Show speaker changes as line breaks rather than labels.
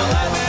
Well,